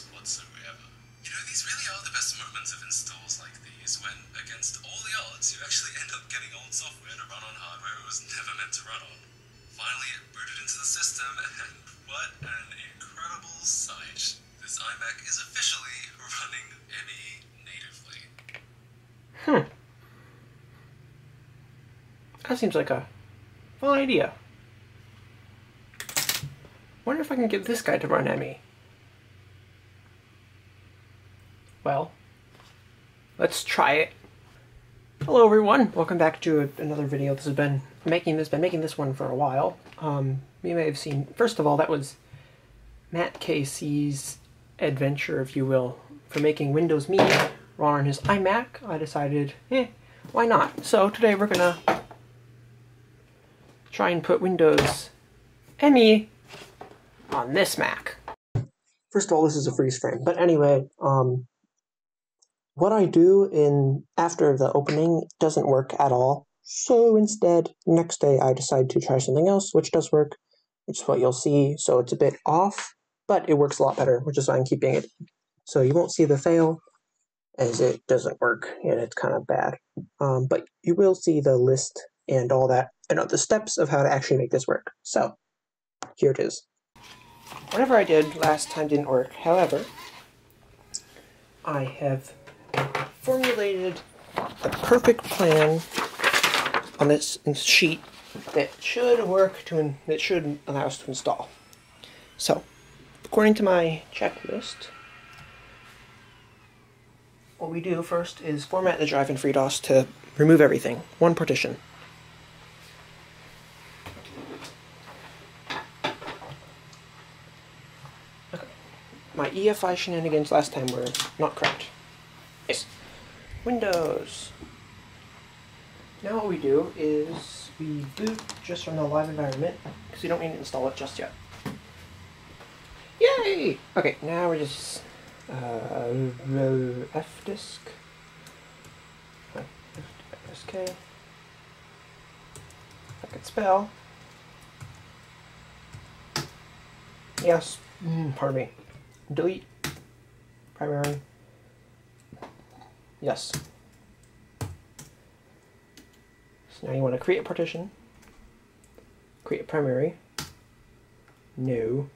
problems whatsoever. You know, these really are the best moments of installs like these, when, against all the odds, you actually end up getting old software to run on hardware it was never meant to run on. Finally, it booted into the system, and what an incredible sight. This iMac is officially running ME natively. Hmm. That seems like a fun idea. Wonder if I can get this guy to run ME. Well, let's try it. Hello everyone, welcome back to another video. This has been making this been making this one for a while. Um, you may have seen first of all that was Matt KC's adventure, if you will, for making Windows Me run on his iMac. I decided, eh, why not? So today we're gonna try and put Windows ME on this Mac. First of all, this is a freeze frame. But anyway, um, what I do in after the opening doesn't work at all. So instead, next day I decide to try something else, which does work, which is what you'll see. So it's a bit off, but it works a lot better, which is why I'm keeping it. So you won't see the fail, as it doesn't work and it's kind of bad. Um, but you will see the list and all that, and all the steps of how to actually make this work. So here it is. Whatever I did last time didn't work. However, I have formulated the perfect plan on this sheet that should work to that should allow us to install. So, according to my checklist, what we do first is format the drive in FreeDOS to remove everything, one partition. My EFI shenanigans last time were not correct. Windows. Now what we do is we boot just from the live environment because we don't need to install it just yet. Yay! Okay, now we're just uh, F disk. SK. I could spell. Yes, mm, pardon me. Delete primary. Yes. So now you want to create a partition. Create a primary. new.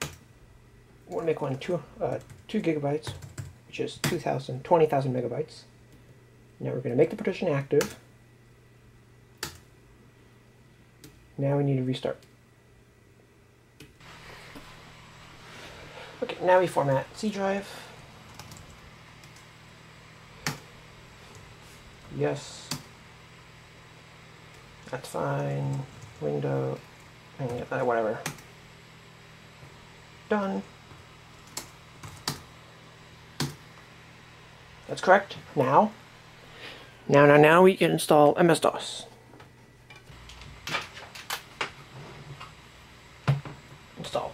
I want to make one two, uh, two gigabytes, which is 2,000, 20,000 megabytes. Now we're going to make the partition active. Now we need to restart. Okay, now we format C drive. Yes. That's fine. Window, uh, whatever. Done. That's correct. Now, now, now, now we can install MS-DOS. Install.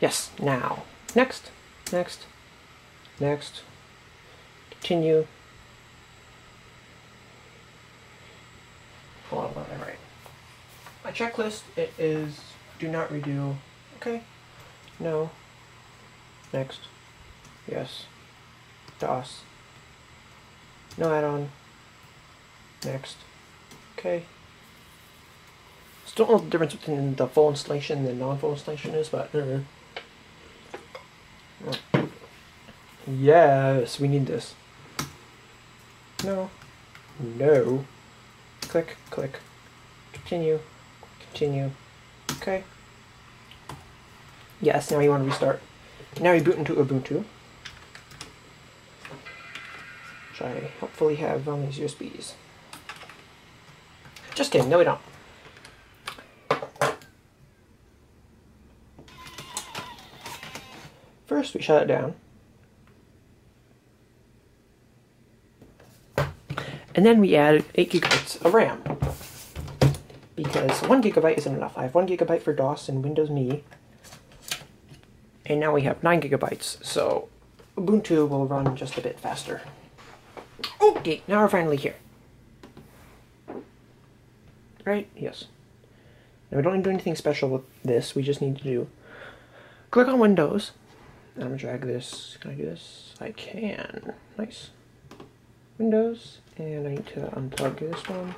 Yes, now. Next, next, next. Continue. Hold on, all right. My checklist it is do not redo. Okay. No. Next. Yes. DOS. No add-on. Next. Okay. Still don't know the difference between the full installation and the non-full installation is, but uh, Yes, we need this. No. No. Click, click. Continue. Continue. Okay. Yes, now you want to restart. Now you boot into Ubuntu. Which I hopefully have on these USBs. Just kidding, no we don't. First we shut it down. And then we add 8 gigabytes of RAM. Because 1 gigabyte isn't enough. I have 1 gigabyte for DOS and Windows Me. And now we have 9 gigabytes, so Ubuntu will run just a bit faster. Okay, now we're finally here. Right? Yes. Now we don't need to do anything special with this. We just need to do click on Windows. I'm gonna drag this. Can I do this? I can. Nice. Windows, and I need to unplug this one.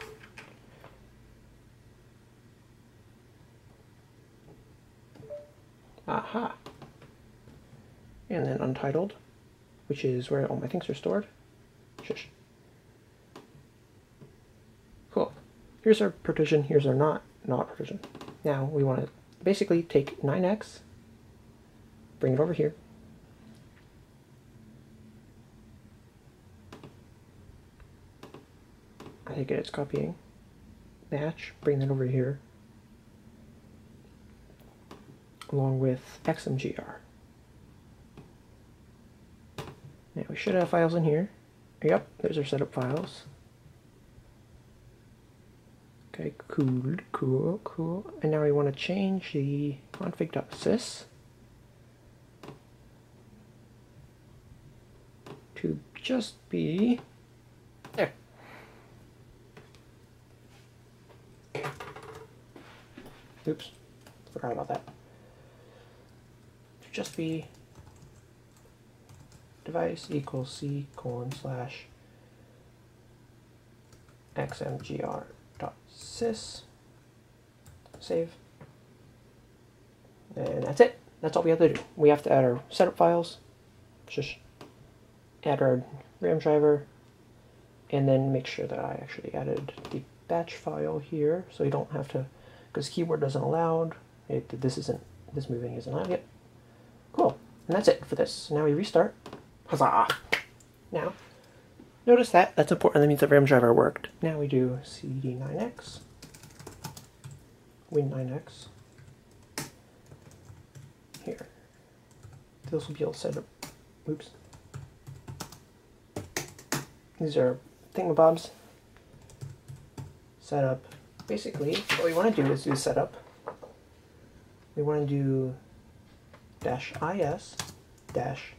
Aha. And then untitled, which is where all my things are stored. Shush. Cool. Here's our partition, here's our not, not partition. Now we want to basically take 9x, bring it over here. I think it's copying. Match, bring that over here. Along with XMGR. Now we should have files in here. Yep, there's our setup files. Okay, cool, cool, cool. And now we want to change the config.sys to just be Oops, forgot about that. Just be device equals c colon slash xmgr dot sys. Save. And that's it. That's all we have to do. We have to add our setup files. Just add our RAM driver. And then make sure that I actually added the batch file here so you don't have to because keyboard doesn't allow it this isn't this moving isn't allowed yet cool and that's it for this now we restart Huzzah! Now, notice that. That's important. That means the RAM driver worked. Now we do CD9X, Win9X. Here. This will be all set up. Oops. These are thingamabobs. Setup. Basically, what we want to do is do setup. We want to do dash is dash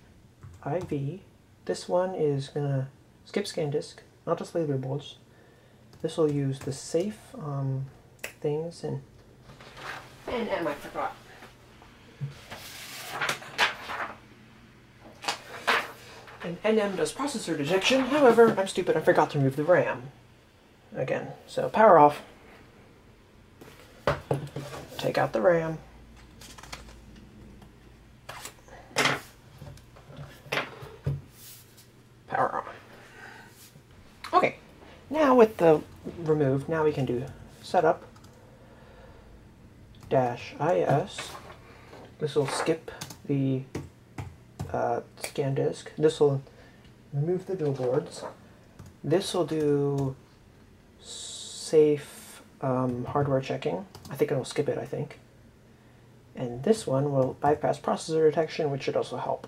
IV. This one is going to skip ScanDisk, not display boards. This will use the safe um, things and and, and I forgot. And NM does processor detection, however, I'm stupid, I forgot to remove the RAM. Again, so power off. Take out the RAM. power on. Okay, now with the removed, now we can do setup dash is. This will skip the uh, scan disk. This will remove the billboards. This will do safe um, hardware checking. I think it'll skip it, I think. And this one will bypass processor detection, which should also help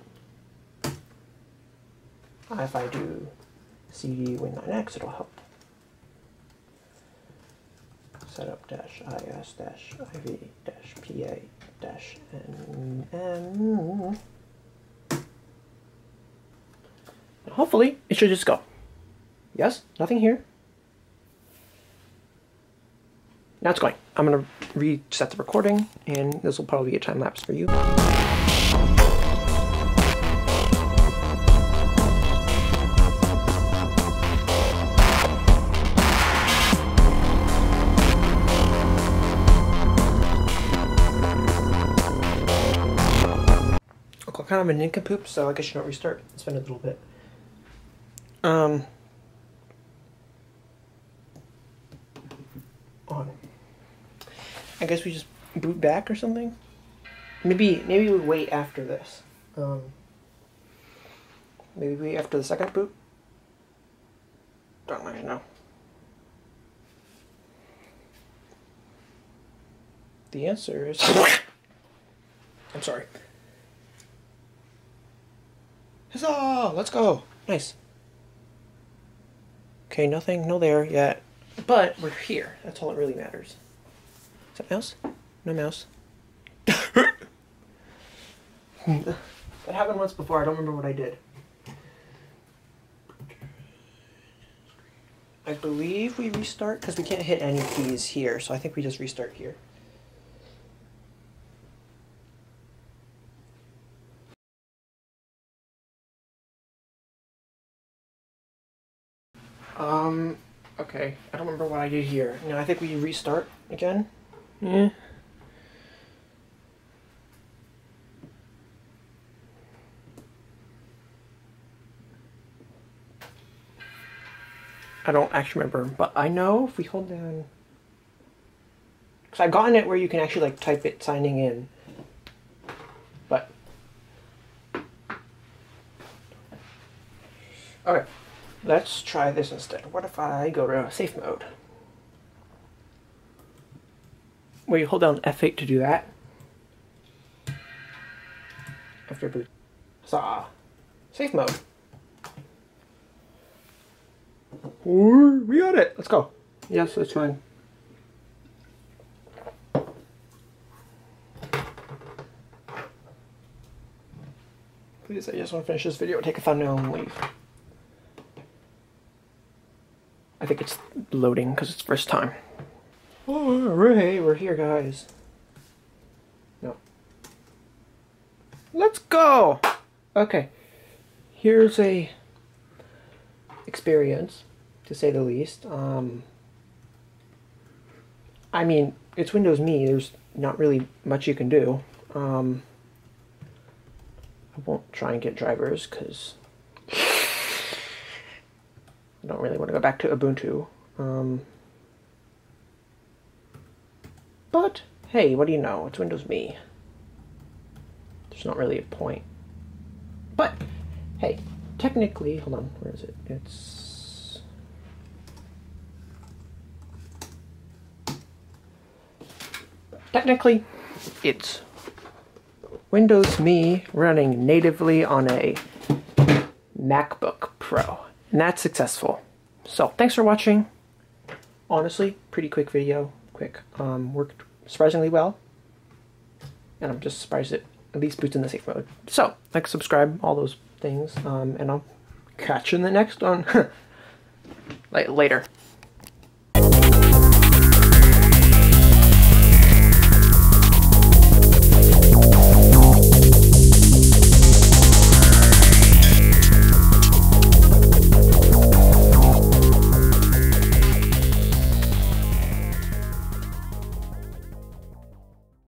if I do cd win9x, it'll help. Setup dash is dash iv dash pa dash nm. Hopefully, it should just go. Yes, nothing here. Now it's going. I'm going to reset the recording, and this will probably be a time lapse for you. kind of a nincompoop, so I guess you don't restart. It's been a little bit. Um, on. I guess we just boot back or something. Maybe maybe we wait after this. Um, maybe wait after the second boot. Don't really know. The answer is. I'm sorry. Huzzah! Let's go! Nice. Okay, nothing, no there yet. But we're here. That's all that really matters that mouse? No mouse. that happened once before. I don't remember what I did. I believe we restart because we can't hit any keys here. So I think we just restart here. Um, okay. I don't remember what I did here. No, I think we restart again. Yeah. I don't actually remember, but I know if we hold down... Because I've gotten it where you can actually like type it signing in. But... Okay, let's try this instead. What if I go to safe mode? Where you hold down F8 to do that. After boot. Saw. Safe mode. We got it. Let's go. Yes, that's fine. Please, I just want to finish this video, take a thumbnail, and leave. I think it's loading because it's first time. Alright, we're here, guys. No. Let's go! Okay. Here's a experience to say the least. Um, I mean, it's Windows Me. There's not really much you can do. Um, I won't try and get drivers because I don't really want to go back to Ubuntu. Um, but hey, what do you know? It's Windows Me. There's not really a point. But hey, technically, hold on, where is it? It's Technically, it's Windows Me running natively on a MacBook Pro. And that's successful. So, thanks for watching. Honestly, pretty quick video. Quick. Um, worked surprisingly well. And I'm just surprised it at least boots in the safe mode. So, like, subscribe, all those things. Um, and I'll catch you in the next one. like, later.